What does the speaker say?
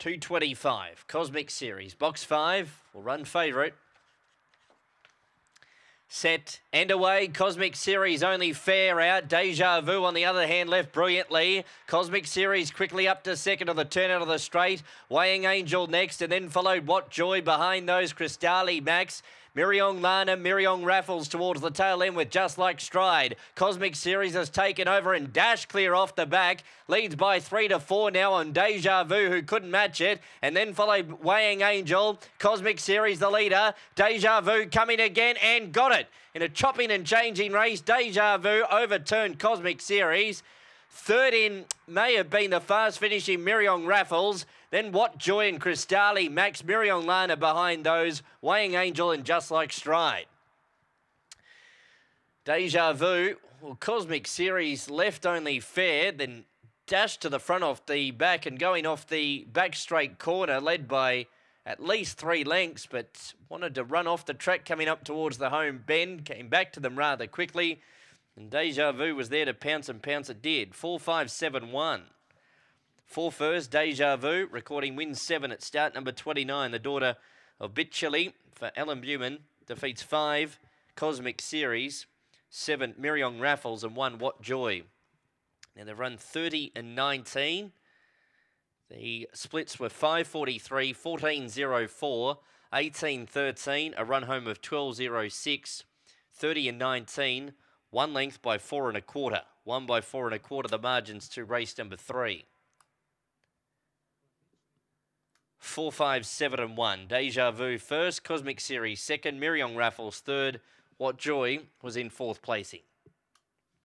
225. Cosmic Series. Box 5 will run favourite. Set and away. Cosmic Series only fair out. Deja Vu on the other hand left brilliantly. Cosmic Series quickly up to second on the turn out of the straight. Weighing Angel next and then followed What Joy behind those. Cristalli Max. Miriong Lana, Miriong Raffles towards the tail end with Just Like Stride. Cosmic Series has taken over and dash clear off the back. Leads by three to four now on Deja Vu, who couldn't match it. And then followed Weighing Angel. Cosmic Series the leader. Deja Vu coming again and got it. In a chopping and changing race, Deja Vu overturned Cosmic Series. Third in may have been the fast finishing Miriong Raffles. Then What Joy and Cristali, Max Miriong Lana behind those, Weighing Angel and Just Like Stride. Deja Vu, well, Cosmic Series left only fair, then dashed to the front off the back and going off the back straight corner, led by at least three lengths, but wanted to run off the track coming up towards the home bend, came back to them rather quickly. And Deja Vu was there to pounce and pounce it did. 4 5 7 1. Four first, Deja Vu, recording win seven at start number 29. The daughter of Bit Chili for Ellen Buman defeats five Cosmic Series, seven Miriong Raffles, and one What Joy. Now they've run 30 and 19. The splits were 543, 1404, 1813, a run home of 1206, 30 and 19, one length by four and a quarter. One by four and a quarter, the margins to race number three. Four, five, seven, and one. Deja Vu first, Cosmic Series second, Miriong Raffles third. What Joy was in fourth placing.